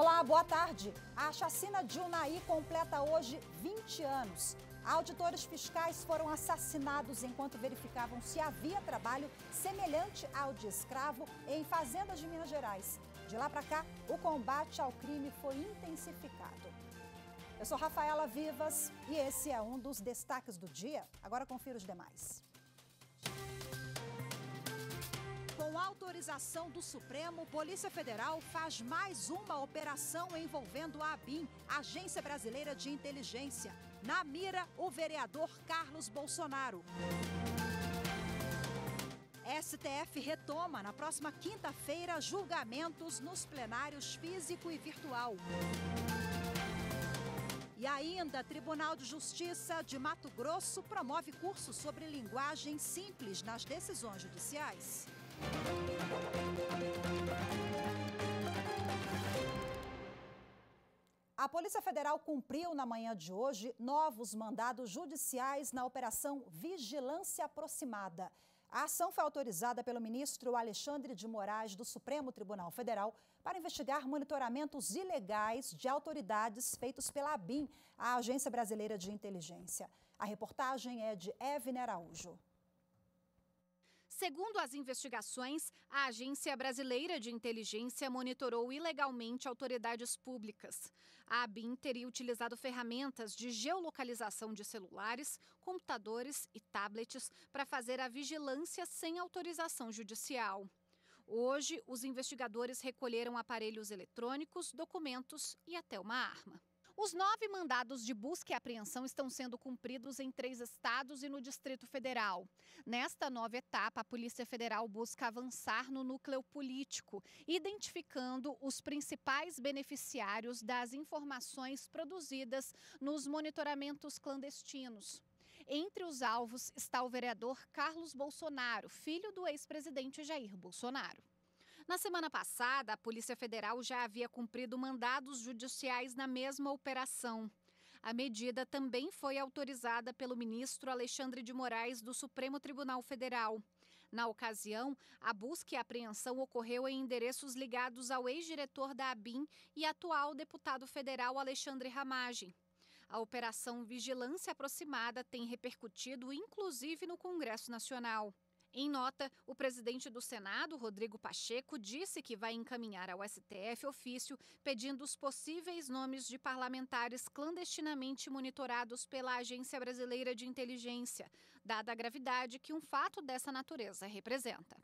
Olá, boa tarde. A chacina de Unai completa hoje 20 anos. Auditores fiscais foram assassinados enquanto verificavam se havia trabalho semelhante ao de escravo em fazendas de Minas Gerais. De lá para cá, o combate ao crime foi intensificado. Eu sou Rafaela Vivas e esse é um dos destaques do dia. Agora confira os demais. Com autorização do Supremo, Polícia Federal faz mais uma operação envolvendo a ABIN, Agência Brasileira de Inteligência. Na mira, o vereador Carlos Bolsonaro. STF retoma na próxima quinta-feira julgamentos nos plenários físico e virtual. E ainda, Tribunal de Justiça de Mato Grosso promove curso sobre linguagem simples nas decisões judiciais. A Polícia Federal cumpriu na manhã de hoje novos mandados judiciais na Operação Vigilância Aproximada. A ação foi autorizada pelo ministro Alexandre de Moraes do Supremo Tribunal Federal para investigar monitoramentos ilegais de autoridades feitos pela ABIN, a Agência Brasileira de Inteligência. A reportagem é de Evne Araújo. Segundo as investigações, a Agência Brasileira de Inteligência monitorou ilegalmente autoridades públicas. A ABIN teria utilizado ferramentas de geolocalização de celulares, computadores e tablets para fazer a vigilância sem autorização judicial. Hoje, os investigadores recolheram aparelhos eletrônicos, documentos e até uma arma. Os nove mandados de busca e apreensão estão sendo cumpridos em três estados e no Distrito Federal. Nesta nova etapa, a Polícia Federal busca avançar no núcleo político, identificando os principais beneficiários das informações produzidas nos monitoramentos clandestinos. Entre os alvos está o vereador Carlos Bolsonaro, filho do ex-presidente Jair Bolsonaro. Na semana passada, a Polícia Federal já havia cumprido mandados judiciais na mesma operação. A medida também foi autorizada pelo ministro Alexandre de Moraes do Supremo Tribunal Federal. Na ocasião, a busca e apreensão ocorreu em endereços ligados ao ex-diretor da ABIN e atual deputado federal Alexandre Ramagem. A operação Vigilância Aproximada tem repercutido inclusive no Congresso Nacional. Em nota, o presidente do Senado, Rodrigo Pacheco, disse que vai encaminhar ao STF ofício pedindo os possíveis nomes de parlamentares clandestinamente monitorados pela Agência Brasileira de Inteligência, dada a gravidade que um fato dessa natureza representa.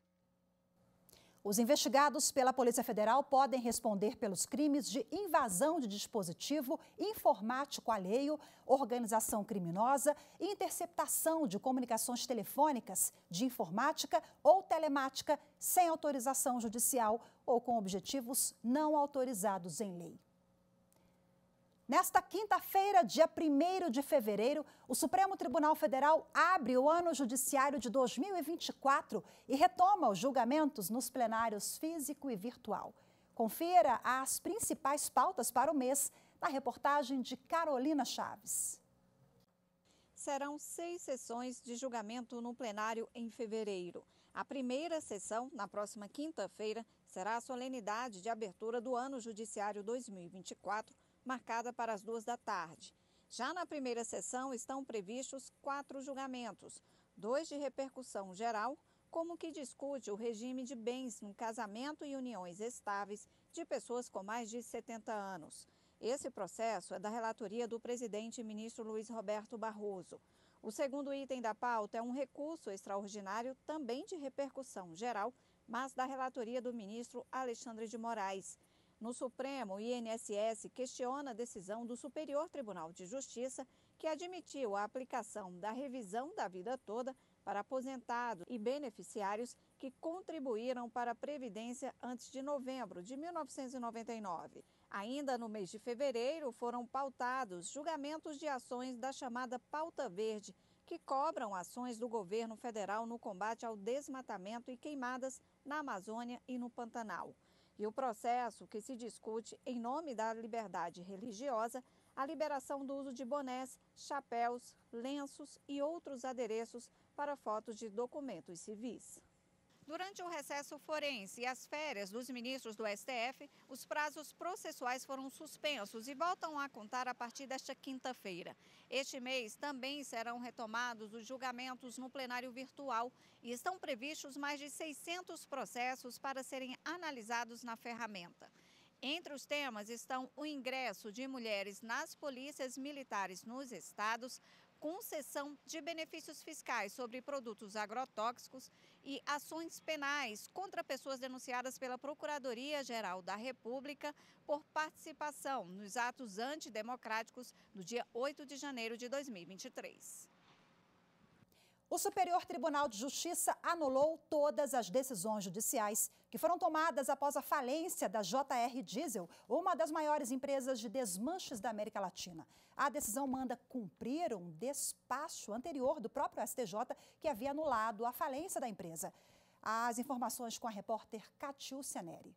Os investigados pela Polícia Federal podem responder pelos crimes de invasão de dispositivo informático alheio, organização criminosa e interceptação de comunicações telefônicas, de informática ou telemática sem autorização judicial ou com objetivos não autorizados em lei. Nesta quinta-feira, dia 1 de fevereiro, o Supremo Tribunal Federal abre o ano judiciário de 2024 e retoma os julgamentos nos plenários físico e virtual. Confira as principais pautas para o mês na reportagem de Carolina Chaves. Serão seis sessões de julgamento no plenário em fevereiro. A primeira sessão, na próxima quinta-feira, será a solenidade de abertura do ano judiciário 2024 marcada para as duas da tarde. Já na primeira sessão estão previstos quatro julgamentos, dois de repercussão geral, como que discute o regime de bens no casamento e uniões estáveis de pessoas com mais de 70 anos. Esse processo é da relatoria do presidente e ministro Luiz Roberto Barroso. O segundo item da pauta é um recurso extraordinário, também de repercussão geral, mas da relatoria do ministro Alexandre de Moraes. No Supremo, o INSS questiona a decisão do Superior Tribunal de Justiça que admitiu a aplicação da revisão da vida toda para aposentados e beneficiários que contribuíram para a Previdência antes de novembro de 1999. Ainda no mês de fevereiro, foram pautados julgamentos de ações da chamada Pauta Verde, que cobram ações do governo federal no combate ao desmatamento e queimadas na Amazônia e no Pantanal. E o processo que se discute em nome da liberdade religiosa, a liberação do uso de bonés, chapéus, lenços e outros adereços para fotos de documentos civis. Durante o recesso forense e as férias dos ministros do STF, os prazos processuais foram suspensos e voltam a contar a partir desta quinta-feira. Este mês também serão retomados os julgamentos no plenário virtual e estão previstos mais de 600 processos para serem analisados na ferramenta. Entre os temas estão o ingresso de mulheres nas polícias militares nos estados, concessão de benefícios fiscais sobre produtos agrotóxicos e ações penais contra pessoas denunciadas pela Procuradoria-Geral da República por participação nos atos antidemocráticos do dia 8 de janeiro de 2023. O Superior Tribunal de Justiça anulou todas as decisões judiciais que foram tomadas após a falência da JR Diesel, uma das maiores empresas de desmanches da América Latina. A decisão manda cumprir um despacho anterior do próprio STJ que havia anulado a falência da empresa. As informações com a repórter Catiúcia Neri.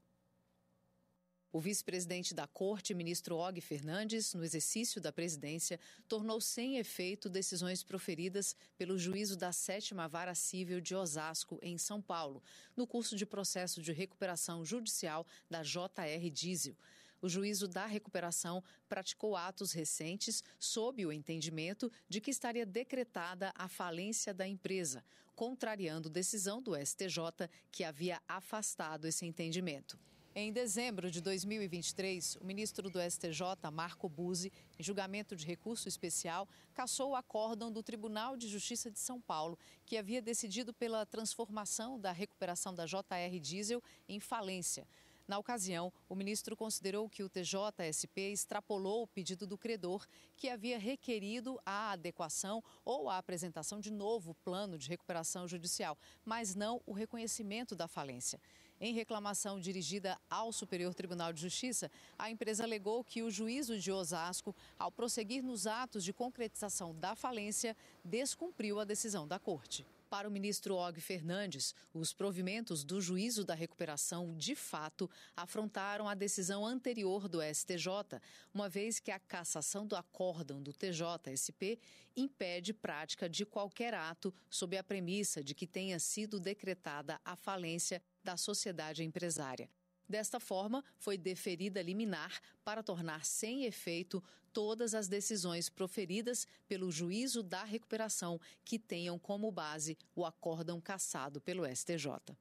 O vice-presidente da Corte, ministro Og Fernandes, no exercício da presidência, tornou sem efeito decisões proferidas pelo juízo da sétima vara civil de Osasco, em São Paulo, no curso de processo de recuperação judicial da JR Diesel. O juízo da recuperação praticou atos recentes sob o entendimento de que estaria decretada a falência da empresa, contrariando decisão do STJ que havia afastado esse entendimento. Em dezembro de 2023, o ministro do STJ, Marco Buzzi, em julgamento de recurso especial, cassou o acórdão do Tribunal de Justiça de São Paulo, que havia decidido pela transformação da recuperação da JR Diesel em falência. Na ocasião, o ministro considerou que o TJSP extrapolou o pedido do credor, que havia requerido a adequação ou a apresentação de novo plano de recuperação judicial, mas não o reconhecimento da falência. Em reclamação dirigida ao Superior Tribunal de Justiça, a empresa alegou que o juízo de Osasco, ao prosseguir nos atos de concretização da falência, descumpriu a decisão da Corte. Para o ministro Og Fernandes, os provimentos do juízo da recuperação, de fato, afrontaram a decisão anterior do STJ, uma vez que a cassação do acórdão do TJSP impede prática de qualquer ato sob a premissa de que tenha sido decretada a falência da sociedade empresária. Desta forma, foi deferida liminar para tornar sem efeito todas as decisões proferidas pelo juízo da recuperação que tenham como base o acórdão cassado pelo STJ.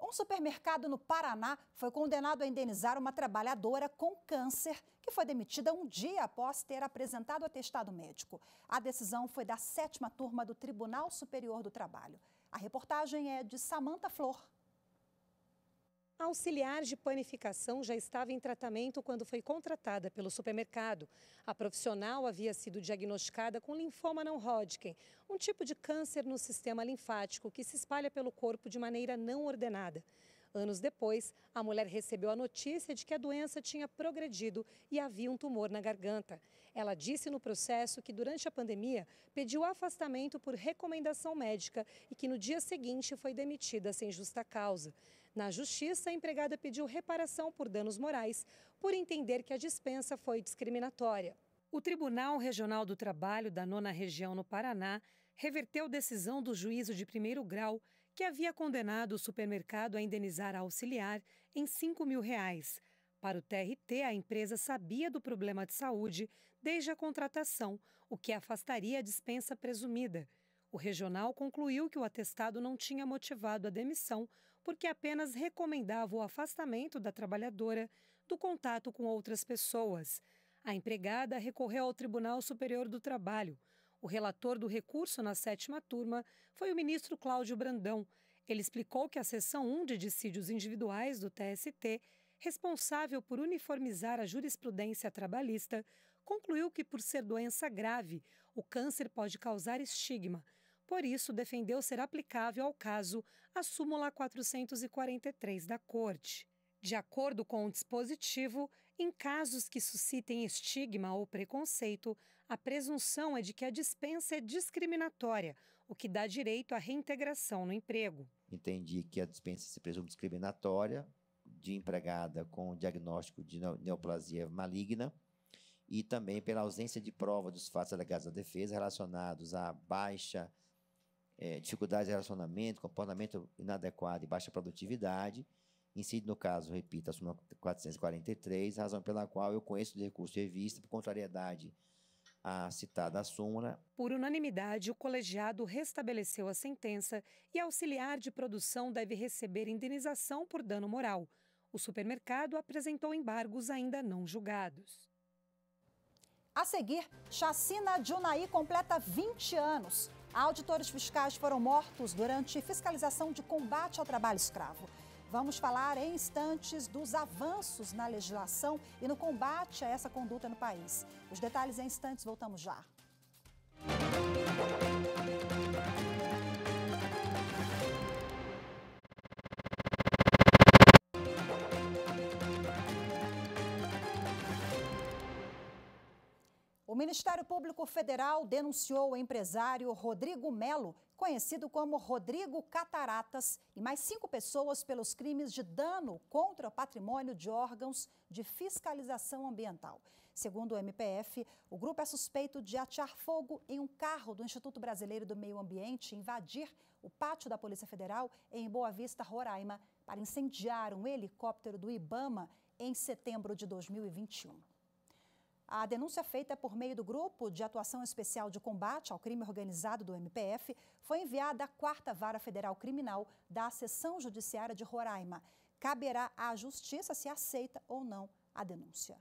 Um supermercado no Paraná foi condenado a indenizar uma trabalhadora com câncer que foi demitida um dia após ter apresentado atestado médico. A decisão foi da sétima turma do Tribunal Superior do Trabalho. A reportagem é de Samanta Flor. A auxiliar de panificação já estava em tratamento quando foi contratada pelo supermercado. A profissional havia sido diagnosticada com linfoma não Hodgkin, um tipo de câncer no sistema linfático que se espalha pelo corpo de maneira não ordenada. Anos depois, a mulher recebeu a notícia de que a doença tinha progredido e havia um tumor na garganta. Ela disse no processo que durante a pandemia pediu afastamento por recomendação médica e que no dia seguinte foi demitida sem justa causa. Na justiça, a empregada pediu reparação por danos morais por entender que a dispensa foi discriminatória. O Tribunal Regional do Trabalho da Nona Região no Paraná reverteu decisão do juízo de primeiro grau que havia condenado o supermercado a indenizar a auxiliar em 5 mil reais. Para o TRT, a empresa sabia do problema de saúde desde a contratação, o que afastaria a dispensa presumida. O regional concluiu que o atestado não tinha motivado a demissão, porque apenas recomendava o afastamento da trabalhadora do contato com outras pessoas. A empregada recorreu ao Tribunal Superior do Trabalho. O relator do recurso na sétima turma foi o ministro Cláudio Brandão. Ele explicou que a seção 1 de dissídios individuais do TST, responsável por uniformizar a jurisprudência trabalhista, concluiu que, por ser doença grave, o câncer pode causar estigma por isso, defendeu ser aplicável ao caso a súmula 443 da Corte. De acordo com o dispositivo, em casos que suscitem estigma ou preconceito, a presunção é de que a dispensa é discriminatória, o que dá direito à reintegração no emprego. Entendi que a dispensa se presume discriminatória de empregada com diagnóstico de neoplasia maligna e também pela ausência de prova dos fatos alegados à defesa relacionados à baixa é, dificuldades de relacionamento, comportamento inadequado e baixa produtividade. Incide, no caso, repito, a súmula 443, razão pela qual eu conheço de recurso de revista por contrariedade à citada súmula. Por unanimidade, o colegiado restabeleceu a sentença e auxiliar de produção deve receber indenização por dano moral. O supermercado apresentou embargos ainda não julgados. A seguir, chacina de Unai completa 20 anos. Auditores fiscais foram mortos durante fiscalização de combate ao trabalho escravo. Vamos falar em instantes dos avanços na legislação e no combate a essa conduta no país. Os detalhes em instantes, voltamos já. O Ministério Público Federal denunciou o empresário Rodrigo Melo, conhecido como Rodrigo Cataratas, e mais cinco pessoas pelos crimes de dano contra o patrimônio de órgãos de fiscalização ambiental. Segundo o MPF, o grupo é suspeito de atear fogo em um carro do Instituto Brasileiro do Meio Ambiente e invadir o pátio da Polícia Federal em Boa Vista, Roraima, para incendiar um helicóptero do Ibama em setembro de 2021. A denúncia feita por meio do Grupo de Atuação Especial de Combate ao Crime Organizado do MPF foi enviada à Quarta Vara Federal Criminal da Seção Judiciária de Roraima. Caberá à Justiça se aceita ou não a denúncia.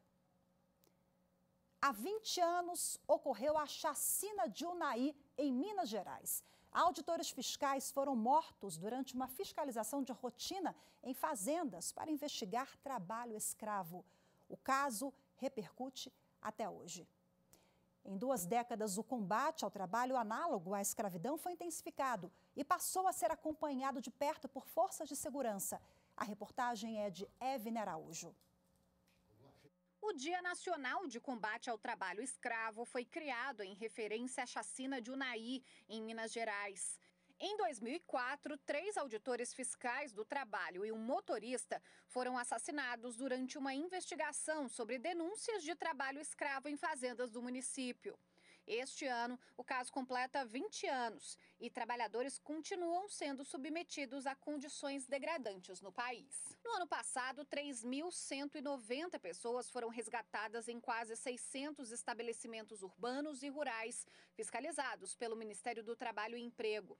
Há 20 anos ocorreu a chacina de Unai, em Minas Gerais. Auditores fiscais foram mortos durante uma fiscalização de rotina em fazendas para investigar trabalho escravo. O caso repercute até hoje. Em duas décadas, o combate ao trabalho análogo à escravidão foi intensificado e passou a ser acompanhado de perto por forças de segurança. A reportagem é de Evne Araújo. O Dia Nacional de Combate ao Trabalho Escravo foi criado em referência à chacina de Unai, em Minas Gerais. Em 2004, três auditores fiscais do trabalho e um motorista foram assassinados durante uma investigação sobre denúncias de trabalho escravo em fazendas do município. Este ano, o caso completa 20 anos e trabalhadores continuam sendo submetidos a condições degradantes no país. No ano passado, 3.190 pessoas foram resgatadas em quase 600 estabelecimentos urbanos e rurais, fiscalizados pelo Ministério do Trabalho e Emprego.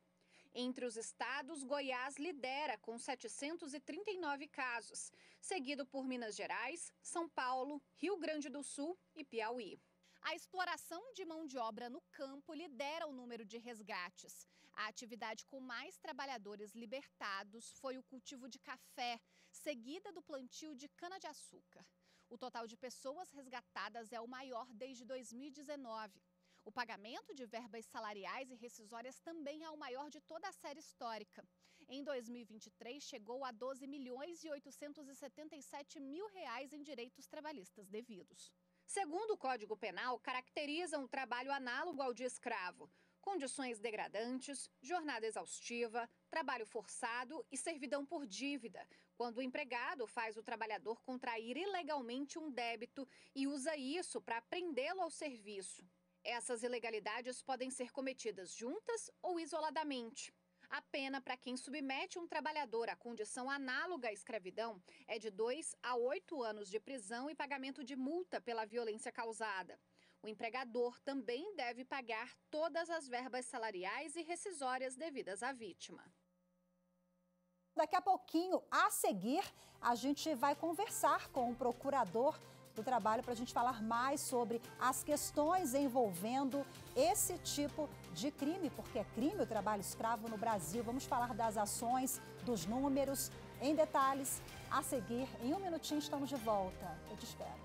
Entre os estados, Goiás lidera com 739 casos, seguido por Minas Gerais, São Paulo, Rio Grande do Sul e Piauí. A exploração de mão de obra no campo lidera o número de resgates. A atividade com mais trabalhadores libertados foi o cultivo de café, seguida do plantio de cana-de-açúcar. O total de pessoas resgatadas é o maior desde 2019. O pagamento de verbas salariais e rescisórias também é o maior de toda a série histórica. Em 2023, chegou a 12 milhões e 877 mil reais em direitos trabalhistas devidos. Segundo o Código Penal, caracterizam o trabalho análogo ao de escravo. Condições degradantes, jornada exaustiva, trabalho forçado e servidão por dívida, quando o empregado faz o trabalhador contrair ilegalmente um débito e usa isso para prendê-lo ao serviço. Essas ilegalidades podem ser cometidas juntas ou isoladamente. A pena para quem submete um trabalhador à condição análoga à escravidão é de 2 a 8 anos de prisão e pagamento de multa pela violência causada. O empregador também deve pagar todas as verbas salariais e rescisórias devidas à vítima. Daqui a pouquinho, a seguir, a gente vai conversar com o procurador do Trabalho para a gente falar mais sobre as questões envolvendo esse tipo de crime, porque é crime o trabalho escravo no Brasil. Vamos falar das ações, dos números, em detalhes. A seguir, em um minutinho, estamos de volta. Eu te espero.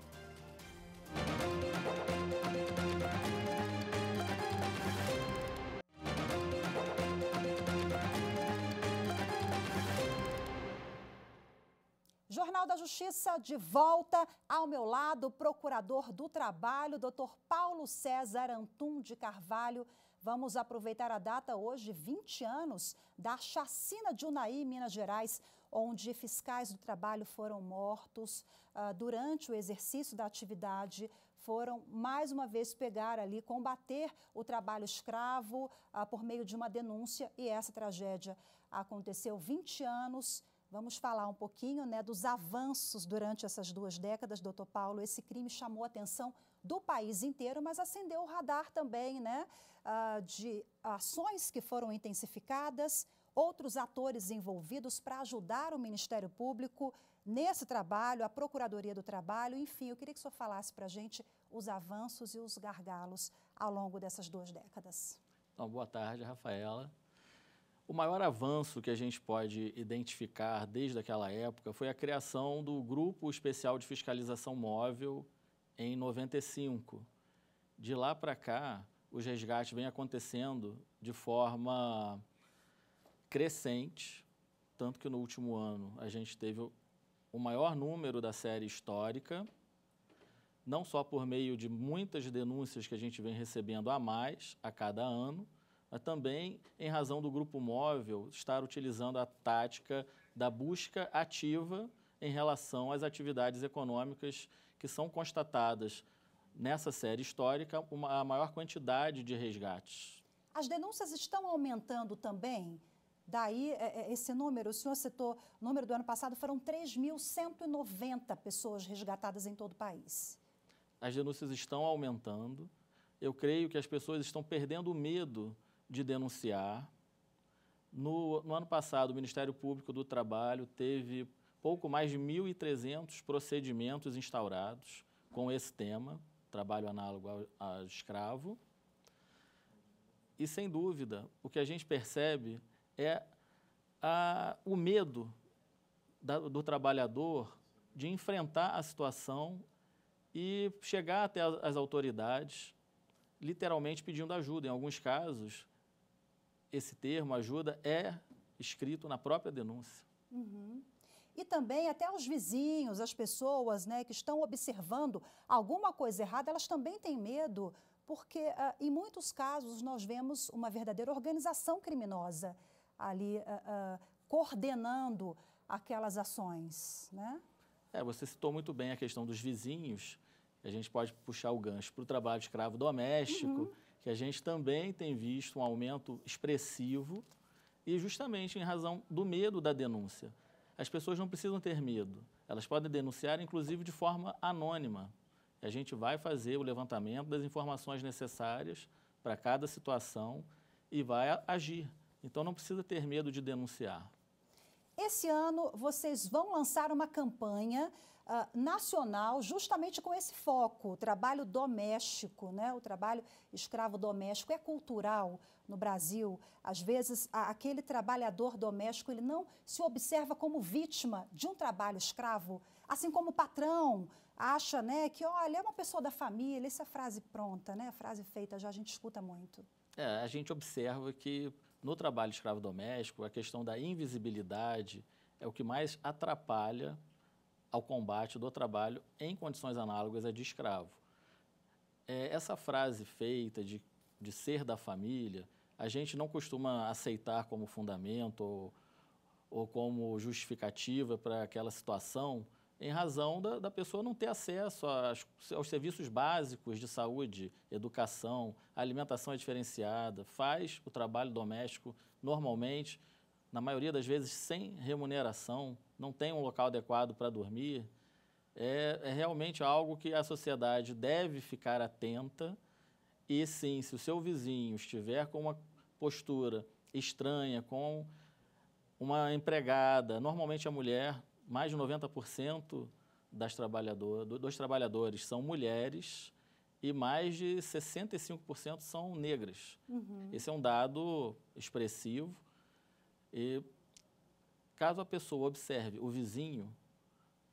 Jornal da Justiça de volta ao meu lado, procurador do trabalho, doutor Paulo César Antum de Carvalho. Vamos aproveitar a data hoje, 20 anos, da chacina de Unai, Minas Gerais, onde fiscais do trabalho foram mortos uh, durante o exercício da atividade. foram mais uma vez pegar ali, combater o trabalho escravo ah, por meio de uma denúncia e essa tragédia aconteceu 20 anos. Vamos falar um pouquinho né, dos avanços durante essas duas décadas, doutor Paulo. Esse crime chamou a atenção do país inteiro, mas acendeu o radar também né, ah, de ações que foram intensificadas, outros atores envolvidos para ajudar o Ministério Público nesse trabalho, a Procuradoria do Trabalho, enfim, eu queria que o senhor falasse para a gente os avanços e os gargalos ao longo dessas duas décadas. Então, boa tarde, Rafaela. O maior avanço que a gente pode identificar desde aquela época foi a criação do Grupo Especial de Fiscalização Móvel em 95. De lá para cá, os resgates vêm acontecendo de forma crescente, tanto que no último ano a gente teve o maior número da série histórica, não só por meio de muitas denúncias que a gente vem recebendo a mais a cada ano, mas também em razão do grupo móvel estar utilizando a tática da busca ativa em relação às atividades econômicas que são constatadas nessa série histórica uma, a maior quantidade de resgates. As denúncias estão aumentando também? Daí, é, é, esse número, o senhor citou, o número do ano passado foram 3.190 pessoas resgatadas em todo o país. As denúncias estão aumentando. Eu creio que as pessoas estão perdendo o medo de denunciar. No, no ano passado, o Ministério Público do Trabalho teve pouco mais de 1.300 procedimentos instaurados com esse tema, trabalho análogo ao escravo. E, sem dúvida, o que a gente percebe é a, o medo da, do trabalhador de enfrentar a situação e chegar até as autoridades, literalmente pedindo ajuda. Em alguns casos, esse termo, ajuda, é escrito na própria denúncia. Uhum. E também até os vizinhos, as pessoas né, que estão observando alguma coisa errada, elas também têm medo, porque uh, em muitos casos nós vemos uma verdadeira organização criminosa ali uh, uh, coordenando aquelas ações, né? É, você citou muito bem a questão dos vizinhos. A gente pode puxar o gancho para o trabalho escravo doméstico, uhum. Que a gente também tem visto um aumento expressivo e justamente em razão do medo da denúncia. As pessoas não precisam ter medo. Elas podem denunciar, inclusive, de forma anônima. A gente vai fazer o levantamento das informações necessárias para cada situação e vai agir. Então não precisa ter medo de denunciar. Esse ano vocês vão lançar uma campanha uh, nacional justamente com esse foco, o trabalho doméstico, né? O trabalho escravo doméstico é cultural no Brasil. Às vezes a, aquele trabalhador doméstico ele não se observa como vítima de um trabalho escravo, assim como o patrão acha, né, que olha é uma pessoa da família. Essa é frase pronta, né? A frase feita já a gente escuta muito. É, a gente observa que no trabalho escravo doméstico, a questão da invisibilidade é o que mais atrapalha ao combate do trabalho em condições análogas a de escravo. É, essa frase feita de, de ser da família, a gente não costuma aceitar como fundamento ou, ou como justificativa para aquela situação, em razão da, da pessoa não ter acesso aos serviços básicos de saúde, educação, alimentação diferenciada, faz o trabalho doméstico normalmente, na maioria das vezes sem remuneração, não tem um local adequado para dormir. É, é realmente algo que a sociedade deve ficar atenta e sim, se o seu vizinho estiver com uma postura estranha, com uma empregada, normalmente a mulher mais de 90% das trabalhador, dos trabalhadores são mulheres e mais de 65% são negras. Uhum. Esse é um dado expressivo. E caso a pessoa observe o vizinho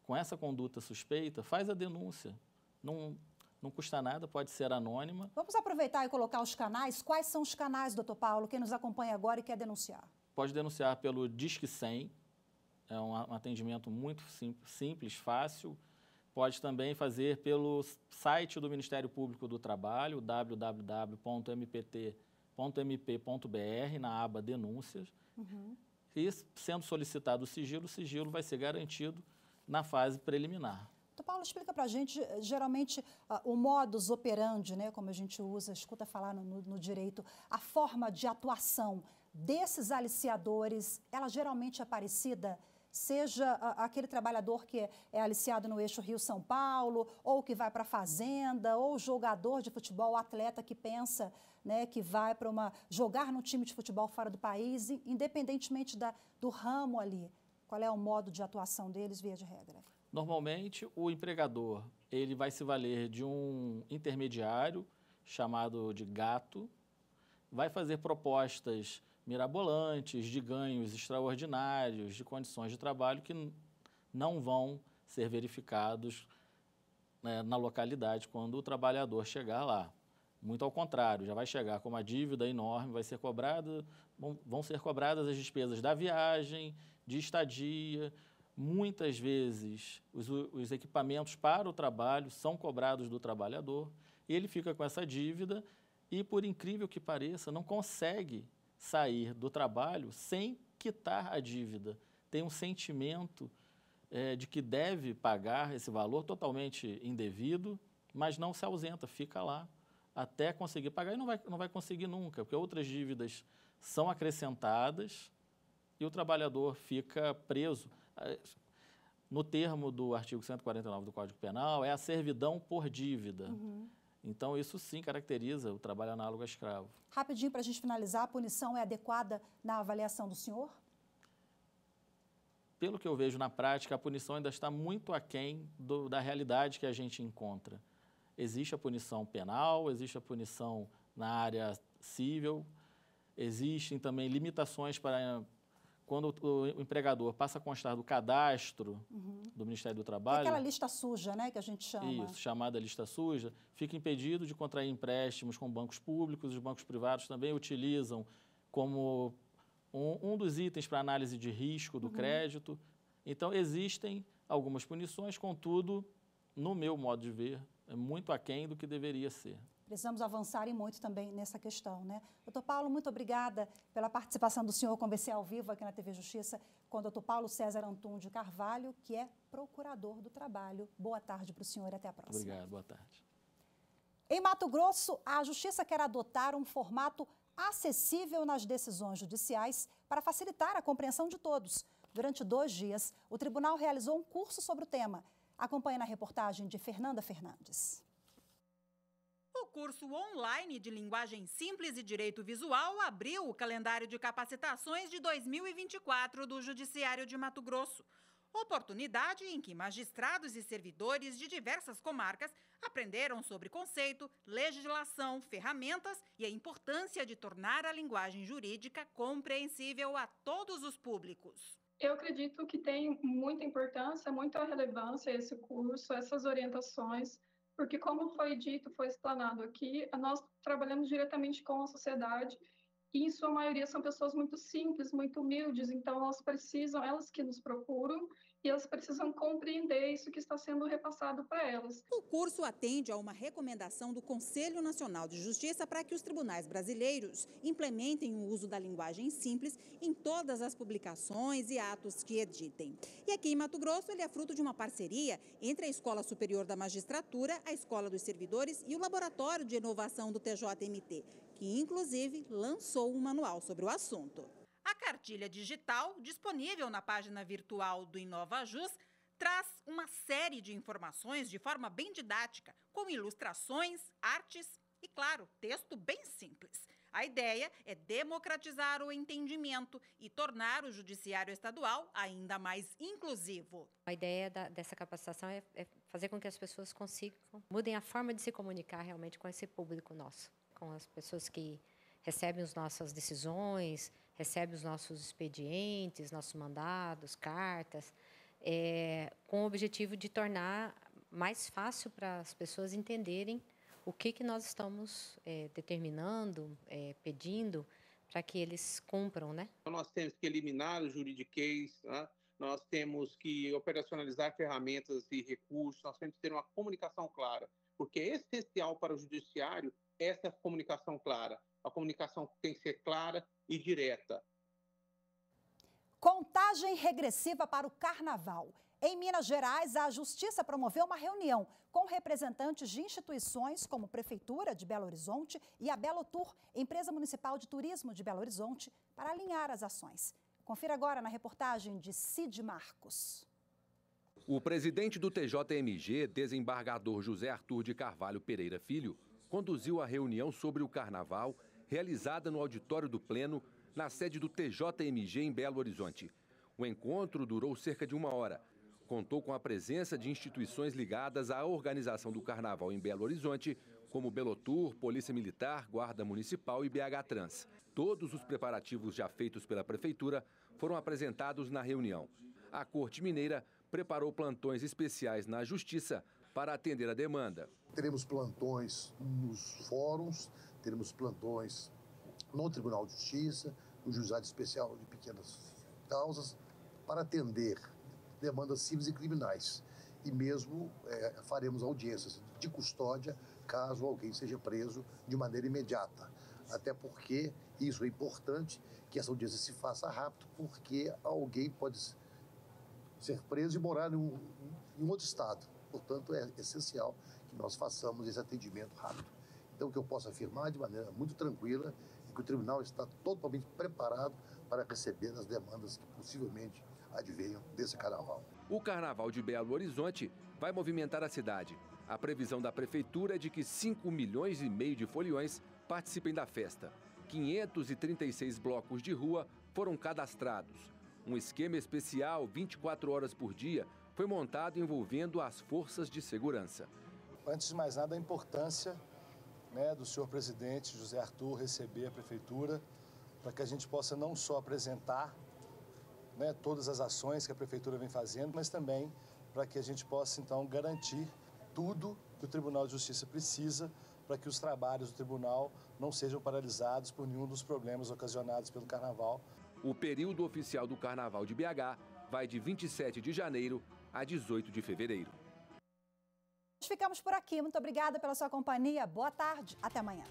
com essa conduta suspeita, faz a denúncia. Não, não custa nada, pode ser anônima. Vamos aproveitar e colocar os canais. Quais são os canais, doutor Paulo, quem nos acompanha agora e quer denunciar? Pode denunciar pelo Disque 100, é um atendimento muito simples, fácil. Pode também fazer pelo site do Ministério Público do Trabalho, www.mpt.mp.br, na aba Denúncias. Uhum. E, sendo solicitado o sigilo, o sigilo vai ser garantido na fase preliminar. Então, Paulo, explica para a gente, geralmente, uh, o modus operandi, né, como a gente usa, escuta falar no, no, no direito, a forma de atuação desses aliciadores, ela geralmente é parecida? Seja uh, aquele trabalhador que é, é aliciado no eixo Rio-São Paulo, ou que vai para a fazenda, ou jogador de futebol, atleta que pensa né, que vai para uma jogar no time de futebol fora do país, independentemente da, do ramo ali. Qual é o modo de atuação deles, via de regra? Normalmente, o empregador ele vai se valer de um intermediário chamado de gato, vai fazer propostas mirabolantes de ganhos extraordinários, de condições de trabalho que não vão ser verificados né, na localidade quando o trabalhador chegar lá. Muito ao contrário, já vai chegar com uma dívida enorme, vai ser cobrada, vão ser cobradas as despesas da viagem, de estadia, Muitas vezes, os, os, equipamentos para o trabalho são cobrados do trabalhador ele fica com essa dívida e, por incrível que pareça, não consegue sair do trabalho sem quitar a dívida. Tem um sentimento é, de que deve pagar esse valor totalmente indevido, mas não se ausenta, fica lá até conseguir pagar e não vai, não vai conseguir nunca, porque outras dívidas são acrescentadas e o trabalhador fica preso no termo do artigo 149 do Código Penal, é a servidão por dívida. Uhum. Então, isso sim caracteriza o trabalho análogo a escravo. Rapidinho, para a gente finalizar, a punição é adequada na avaliação do senhor? Pelo que eu vejo na prática, a punição ainda está muito aquém do, da realidade que a gente encontra. Existe a punição penal, existe a punição na área civil, existem também limitações para quando o empregador passa a constar do cadastro uhum. do Ministério do Trabalho. aquela lista suja, né, que a gente chama. Isso, chamada lista suja, fica impedido de contrair empréstimos com bancos públicos, os bancos privados também utilizam como um, um dos itens para análise de risco do uhum. crédito. Então, existem algumas punições, contudo, no meu modo de ver, é muito aquém do que deveria ser precisamos avançar e muito também nessa questão. Né? Doutor Paulo, muito obrigada pela participação do senhor Conversei ao vivo aqui na TV Justiça com o doutor Paulo César Antum de Carvalho, que é procurador do trabalho. Boa tarde para o senhor e até a próxima. Obrigado, boa tarde. Em Mato Grosso, a Justiça quer adotar um formato acessível nas decisões judiciais para facilitar a compreensão de todos. Durante dois dias, o tribunal realizou um curso sobre o tema. Acompanhe na reportagem de Fernanda Fernandes. O curso online de Linguagem Simples e Direito Visual abriu o calendário de capacitações de 2024 do Judiciário de Mato Grosso. Oportunidade em que magistrados e servidores de diversas comarcas aprenderam sobre conceito, legislação, ferramentas e a importância de tornar a linguagem jurídica compreensível a todos os públicos. Eu acredito que tem muita importância, muita relevância esse curso, essas orientações porque como foi dito, foi explanado aqui, nós trabalhamos diretamente com a sociedade e em sua maioria são pessoas muito simples, muito humildes, então elas precisam, elas que nos procuram e elas precisam compreender isso que está sendo repassado para elas. O curso atende a uma recomendação do Conselho Nacional de Justiça para que os tribunais brasileiros implementem o uso da linguagem simples em todas as publicações e atos que editem. E aqui em Mato Grosso, ele é fruto de uma parceria entre a Escola Superior da Magistratura, a Escola dos Servidores e o Laboratório de Inovação do TJMT, que inclusive lançou um manual sobre o assunto. A cartilha digital, disponível na página virtual do InovaJus, traz uma série de informações de forma bem didática, com ilustrações, artes e, claro, texto bem simples. A ideia é democratizar o entendimento e tornar o judiciário estadual ainda mais inclusivo. A ideia da, dessa capacitação é, é, fazer com que as pessoas consigam, mudem a forma de se comunicar realmente com esse público nosso, com as pessoas que recebem as nossas decisões, recebe os nossos expedientes, nossos mandados, cartas, é, com o objetivo de tornar mais fácil para as pessoas entenderem o que, que nós estamos é, determinando, é, pedindo, para que eles cumpram, né? Nós temos que eliminar o juridiquês, né? nós temos que operacionalizar ferramentas e recursos, nós temos que ter uma comunicação clara, porque é essencial para o judiciário essa comunicação clara. A comunicação tem que ser clara e direta. Contagem regressiva para o carnaval. Em Minas Gerais, a Justiça promoveu uma reunião com representantes de instituições como Prefeitura de Belo Horizonte e a Belo Tour, empresa municipal de turismo de Belo Horizonte, para alinhar as ações. Confira agora na reportagem de Cid Marcos. O presidente do TJMG, desembargador José Arthur de Carvalho Pereira Filho, conduziu a reunião sobre o carnaval realizada no auditório do Pleno, na sede do TJMG em Belo Horizonte. O encontro durou cerca de uma hora contou com a presença de instituições ligadas à organização do Carnaval em Belo Horizonte, como Belotur, Polícia Militar, Guarda Municipal e BH Trans. Todos os preparativos já feitos pela Prefeitura foram apresentados na reunião. A Corte Mineira preparou plantões especiais na Justiça para atender a demanda. Teremos plantões nos fóruns, teremos plantões no Tribunal de Justiça, no Juizado Especial de Pequenas Causas, para atender demandas civis e criminais. E mesmo é, faremos audiências de custódia caso alguém seja preso de maneira imediata. Até porque isso é importante que essa audiência se faça rápido, porque alguém pode ser preso e morar em um, em um outro estado. Portanto, é essencial que nós façamos esse atendimento rápido. Então, o que eu posso afirmar de maneira muito tranquila é que o tribunal está totalmente preparado para receber as demandas que possivelmente advenham desse carnaval. O carnaval de Belo Horizonte vai movimentar a cidade. A previsão da prefeitura é de que 5 milhões e meio de foliões participem da festa. 536 blocos de rua foram cadastrados. Um esquema especial 24 horas por dia foi montado envolvendo as forças de segurança. Antes de mais nada, a importância né, do senhor presidente José Arthur receber a prefeitura para que a gente possa não só apresentar né, todas as ações que a prefeitura vem fazendo, mas também para que a gente possa então garantir tudo que o Tribunal de Justiça precisa para que os trabalhos do tribunal não sejam paralisados por nenhum dos problemas ocasionados pelo carnaval. O período oficial do carnaval de BH vai de 27 de janeiro a 18 de fevereiro. Ficamos por aqui. Muito obrigada pela sua companhia. Boa tarde. Até amanhã.